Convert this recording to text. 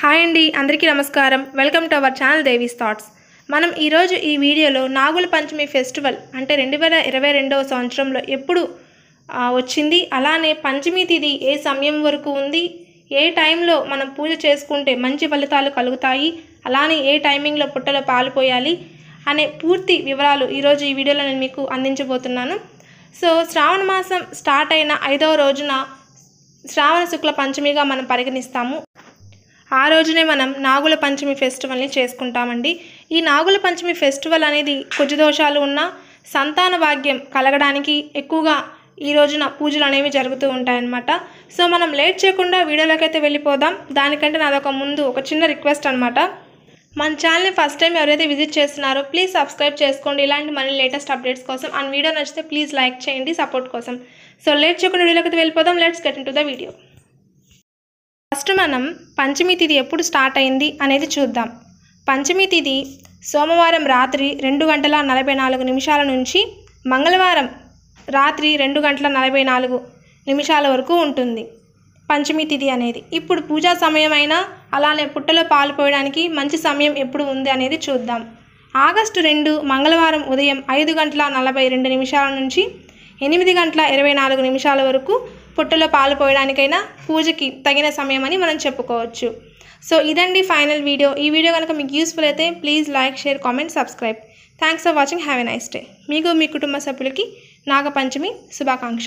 Hi అండి అందరికీ నమస్కారం. Welcome to our channel Devi's thoughts. మనం ఈరోజు ఈ వీడియోలో నాగుల పంచమి ఫెస్టివల్ అంటే రెండు వేల ఇరవై రెండవ సంవత్సరంలో ఎప్పుడు వచ్చింది? అలానే పంచమి తిథి ఏ సమయం వరకు ఉంది? ఏ టైంలో మనం పూజ చేసుకుంటే మంచి ఫలితాలు కలుగుతాయి? అలానే ఏ టైమింగ్లో పుట్టలో పాలు పోయాలి? అనే పూర్తి వివరాలు ఈరోజు ఈ వీడియోలో నేను మీకు అందించబోతున్నాను. సో శ్రావణ మాసం స్టార్ట్ అయిన ఐదవ రోజున శ్రావణ శుక్ల పంచమిగా మనం పరిగణిస్తాము. ఆ రోజునే మనం నాగుల పంచమి ఫెస్టివల్ని చేసుకుంటామండి. ఈ నాగుల పంచమి ఫెస్టివల్ అనేది కుజదోషాలు ఉన్న సంతాన భాగ్యం కలగడానికి ఎక్కువగా ఈ రోజున పూజలు అనేవి జరుగుతూ ఉంటాయన్నమాట. సో మనం లేట్ చేయకుండా వీడియోలోకి అయితే వెళ్ళిపోదాం. దానికంటే నాదొక ముందు ఒక చిన్న రిక్వెస్ట్ అనమాట మన ఛానల్ని ఫస్ట్ టైం ఎవరైతే విజిట్ చేస్తున్నారో ప్లీజ్ సబ్స్క్రైబ్ చేసుకోండి. ఇలాంటి మన లేటెస్ట్ అప్డేట్స్ కోసం అండ్ వీడియో నచ్చితే ప్లీజ్ లైక్ చేయండి సపోర్ట్ కోసం. సో లేట్ చేయకుండా వీడియోలోకి వెళ్ళిపోదాం. Let's get into the video. First మనం పంచమి తిథి ఎప్పుడు స్టార్ట్ అయింది అనేది చూద్దాం. పంచమి తిథి సోమవారం రాత్రి రెండు గంటల నలభై నాలుగు నిమిషాల నుంచి మంగళవారం రాత్రి రెండు గంటల నలభై నాలుగు నిమిషాల వరకు ఉంటుంది పంచమి తిథి అనేది. ఇప్పుడు పూజా సమయం అయినా అలానే పుట్టలో పాలు పోయడానికి మంచి సమయం ఎప్పుడు ఉంది అనేది చూద్దాం. ఆగస్టు రెండు మంగళవారం ఉదయం ఐదు గంటల నలభై రెండు నిమిషాల నుంచి ఎనిమిది గంటల ఇరవై నాలుగు నిమిషాల వరకు పుట్టలో పాలు పోయడానికైనా పూజకి తగిన సమయం అని మనం చెప్పుకోవచ్చు. సో ఇదండి ఫైనల్ వీడియో. ఈ వీడియో కనుక మీకు యూస్ఫుల్ అయితే please like share comment subscribe. Thanks for watching. Have a nice day. మీకు మీ కుటుంబ సభ్యులకి నాగపంచమి శుభాకాంక్షలు.